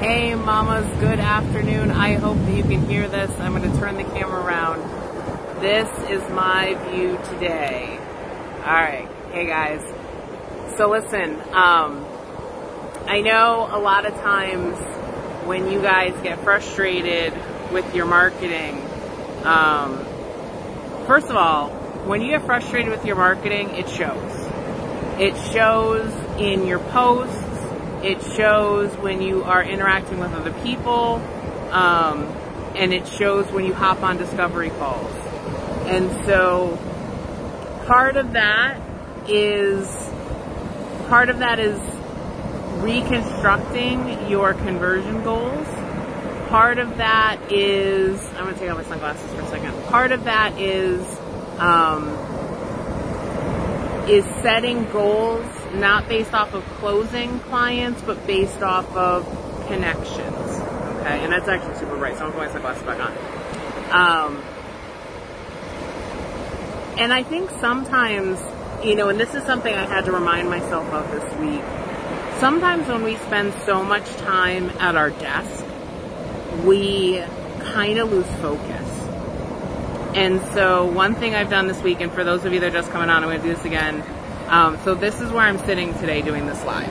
Hey, mamas, good afternoon. I hope that you can hear this. I'm going to turn the camera around. This is my view today. All right. Hey, guys. So, listen, um, I know a lot of times when you guys get frustrated with your marketing, um, first of all, when you get frustrated with your marketing, it shows. It shows in your posts. It shows when you are interacting with other people. Um, and it shows when you hop on discovery calls. And so part of that is, part of that is reconstructing your conversion goals. Part of that is, I'm to take off my sunglasses for a second. Part of that is, um, is setting goals not based off of closing clients, but based off of connections. Okay, and that's actually super bright, so I'm going to put my back on. Um, and I think sometimes, you know, and this is something I had to remind myself of this week. Sometimes when we spend so much time at our desk, we kind of lose focus. And so one thing I've done this week, and for those of you that are just coming on, I'm going to do this again. Um, so this is where I'm sitting today doing this live.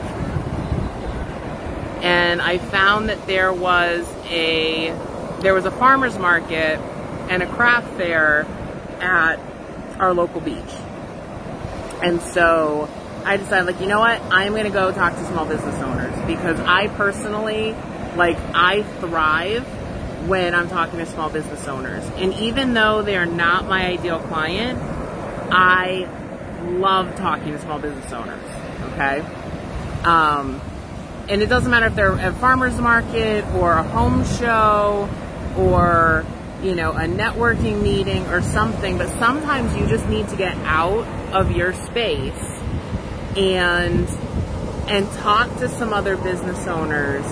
And I found that there was a there was a farmer's market and a craft fair at our local beach. And so I decided like, you know what? I'm going to go talk to small business owners because I personally like I thrive when I'm talking to small business owners. And even though they are not my ideal client, I love talking to small business owners. Okay. Um, and it doesn't matter if they're at a farmer's market or a home show or, you know, a networking meeting or something, but sometimes you just need to get out of your space and, and talk to some other business owners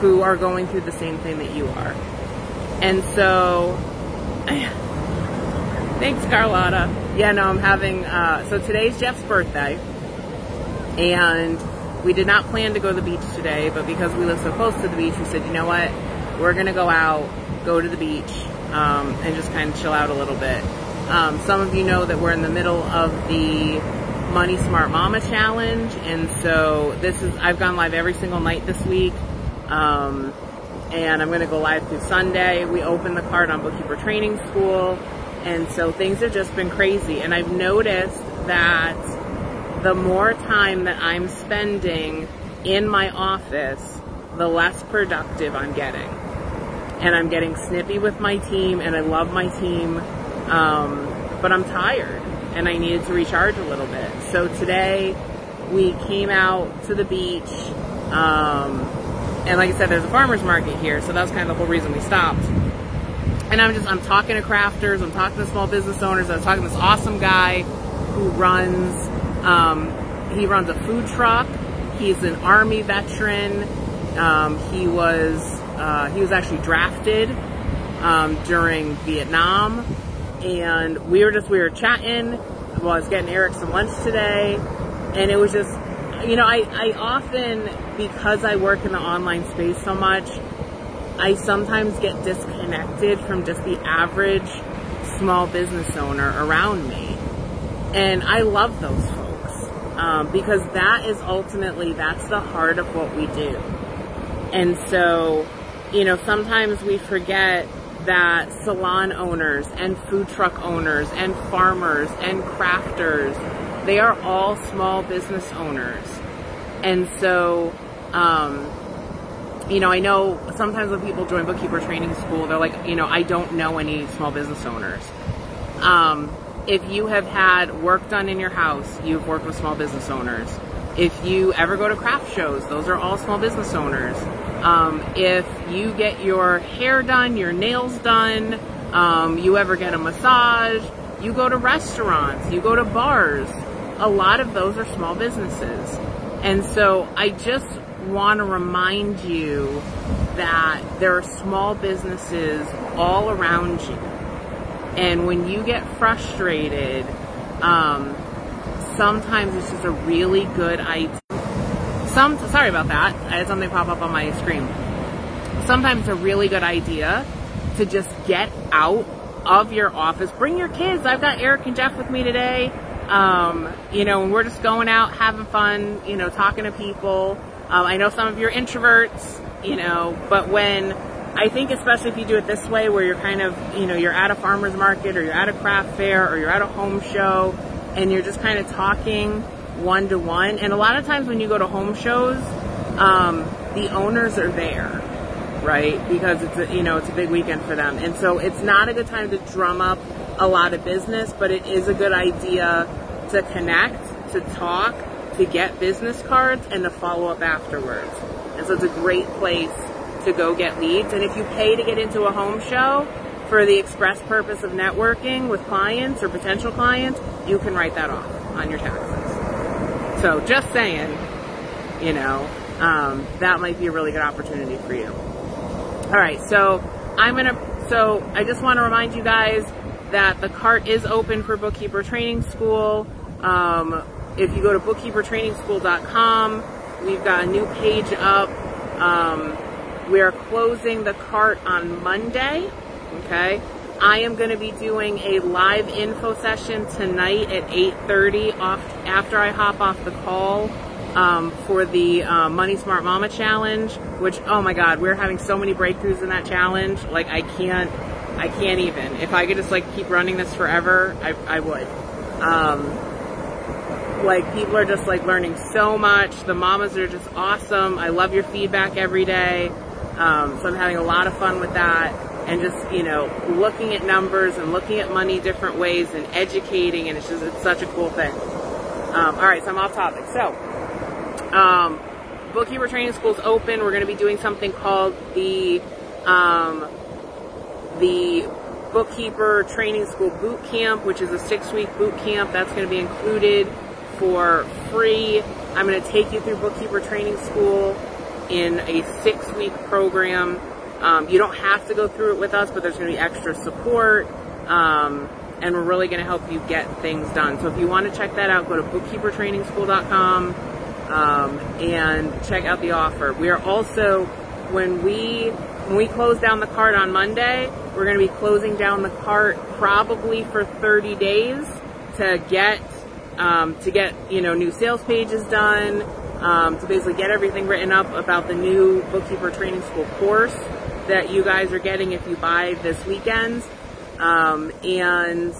who are going through the same thing that you are. And so, thanks, Carlotta. Yeah, no, I'm having, uh, so today's Jeff's birthday, and we did not plan to go to the beach today, but because we live so close to the beach, we said, you know what, we're gonna go out, go to the beach, um, and just kind of chill out a little bit. Um, some of you know that we're in the middle of the Money Smart Mama Challenge, and so this is, I've gone live every single night this week. Um, and I'm going to go live through Sunday. We open the card on Bookkeeper Training School, and so things have just been crazy. And I've noticed that the more time that I'm spending in my office, the less productive I'm getting. And I'm getting snippy with my team, and I love my team, um, but I'm tired, and I needed to recharge a little bit. So today, we came out to the beach. Um, and like I said, there's a farmer's market here, so that was kind of the whole reason we stopped. And I'm just, I'm talking to crafters, I'm talking to small business owners, I was talking to this awesome guy who runs, um, he runs a food truck. He's an army veteran. Um, he was, uh, he was actually drafted, um, during Vietnam. And we were just, we were chatting well, I was getting Eric some lunch today. And it was just, you know, I, I often, because I work in the online space so much, I sometimes get disconnected from just the average small business owner around me. And I love those folks um, because that is ultimately, that's the heart of what we do. And so, you know, sometimes we forget that salon owners and food truck owners and farmers and crafters, they are all small business owners. And so, um, you know, I know sometimes when people join bookkeeper training school, they're like, you know, I don't know any small business owners. Um, if you have had work done in your house, you've worked with small business owners. If you ever go to craft shows, those are all small business owners. Um, if you get your hair done, your nails done, um, you ever get a massage, you go to restaurants, you go to bars, a lot of those are small businesses. And so I just want to remind you that there are small businesses all around you. And when you get frustrated, um, sometimes it's just a really good idea. some, sorry about that. I had something pop up on my screen. Sometimes a really good idea to just get out of your office. Bring your kids. I've got Eric and Jeff with me today. Um, you know, and we're just going out, having fun, you know, talking to people. Um, I know some of you are introverts, you know, but when I think especially if you do it this way where you're kind of, you know, you're at a farmer's market or you're at a craft fair or you're at a home show and you're just kind of talking one to one. And a lot of times when you go to home shows, um, the owners are there, right? Because it's a, you know, it's a big weekend for them. And so it's not a good time to drum up a lot of business, but it is a good idea to connect, to talk, to get business cards and to follow up afterwards. And so it's a great place to go get leads. And if you pay to get into a home show for the express purpose of networking with clients or potential clients, you can write that off on your taxes. So just saying, you know, um, that might be a really good opportunity for you. All right, so I'm gonna. So I just want to remind you guys that the cart is open for Bookkeeper Training School. Um, if you go to bookkeepertrainingschool.com, we've got a new page up. Um, we are closing the cart on Monday. Okay. I am to be doing a live info session tonight at 8:30 off after I hop off the call um, for the uh, Money Smart Mama challenge. Which oh my God, we're having so many breakthroughs in that challenge. Like I can't, I can't even. If I could just like keep running this forever, I, I would. Um, like people are just like learning so much. The mamas are just awesome. I love your feedback every day. Um, so I'm having a lot of fun with that and just, you know, looking at numbers and looking at money different ways and educating and it's just, it's such a cool thing. Um, all right, so I'm off topic. So, um, Bookkeeper Training School's open. We're going to be doing something called the, um, the Bookkeeper Training School Boot Camp, which is a six week boot camp. That's going to be included for free. I'm going to take you through Bookkeeper Training School in a six week program. Um, you don't have to go through it with us, but there's going to be extra support. Um, and we're really going to help you get things done. So if you want to check that out, go to bookkeepertrainingschool.com um, and check out the offer. We are also, when we when we close down the cart on Monday, we're going to be closing down the cart probably for 30 days to get um, to get you know new sales pages done, um, to basically get everything written up about the new bookkeeper training school course that you guys are getting if you buy this weekend. Um, and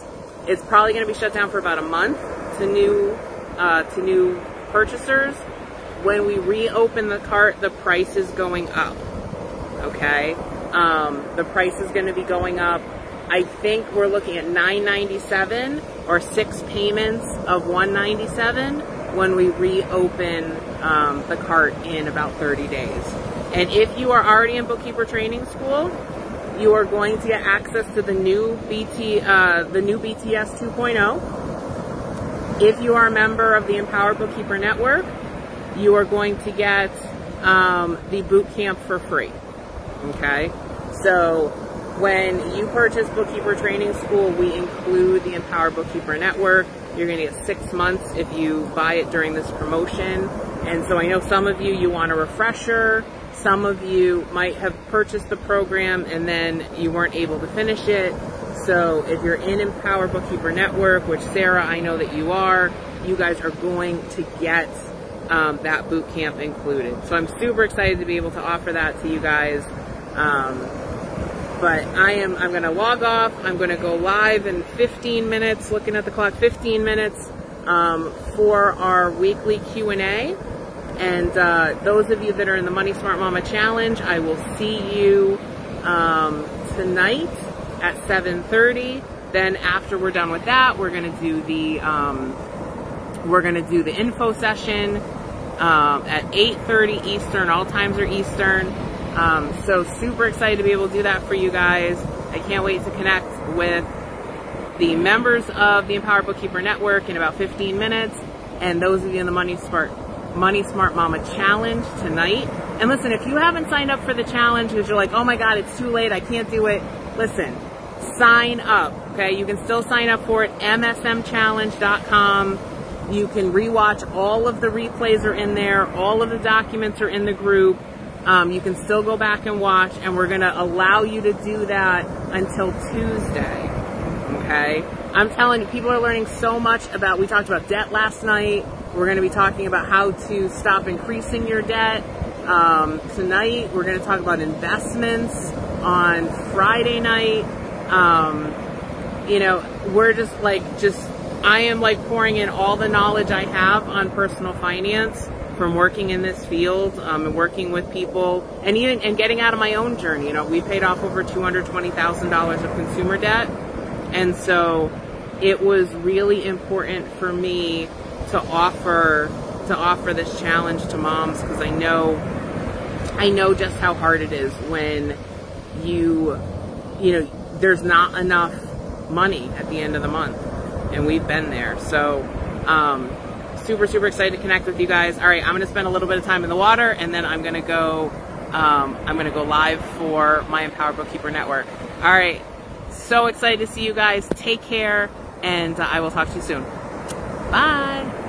it's probably going to be shut down for about a month to new uh, to new purchasers. When we reopen the cart, the price is going up. Okay, um, the price is going to be going up I think we're looking at 997 or six payments of 197 when we reopen um, the cart in about 30 days. And if you are already in bookkeeper training school, you are going to get access to the new BT, uh, the new BTS 2.0. If you are a member of the Empower Bookkeeper Network, you are going to get um, the boot camp for free. Okay, so when you purchase Bookkeeper Training School, we include the Empower Bookkeeper Network. You're going to get six months if you buy it during this promotion. And so I know some of you, you want a refresher. Some of you might have purchased the program and then you weren't able to finish it. So if you're in Empower Bookkeeper Network, which Sarah, I know that you are, you guys are going to get um, that boot camp included. So I'm super excited to be able to offer that to you guys. Um, but I am, I'm going to log off. I'm going to go live in 15 minutes, looking at the clock, 15 minutes um, for our weekly Q&A. And uh, those of you that are in the Money Smart Mama Challenge, I will see you um, tonight at 7.30. Then after we're done with that, we're going to do the, um, we're to do the info session um, at 8.30 Eastern. All times are Eastern. Um, so super excited to be able to do that for you guys. I can't wait to connect with the members of the Empower Bookkeeper Network in about 15 minutes, and those of you in the Money Smart Money Smart Mama Challenge tonight. And listen, if you haven't signed up for the challenge because you're like, oh my God, it's too late, I can't do it. Listen, sign up. Okay, you can still sign up for it. MSMChallenge.com. You can rewatch all of the replays are in there. All of the documents are in the group. Um, you can still go back and watch, and we're going to allow you to do that until Tuesday. Okay? I'm telling you, people are learning so much about. We talked about debt last night. We're going to be talking about how to stop increasing your debt. Um, tonight, we're going to talk about investments on Friday night. Um, you know, we're just like, just, I am like pouring in all the knowledge I have on personal finance from working in this field um, and working with people and even and getting out of my own journey. You know, we paid off over two hundred twenty thousand dollars of consumer debt, and so it was really important for me to offer to offer this challenge to moms because I know I know just how hard it is when you you know there's not enough money at the end of the month and we've been there so um, super, super excited to connect with you guys. All right, I'm going to spend a little bit of time in the water, and then I'm going to go. Um, I'm going to go live for my Empower Bookkeeper Network. All right, so excited to see you guys. Take care, and uh, I will talk to you soon. Bye.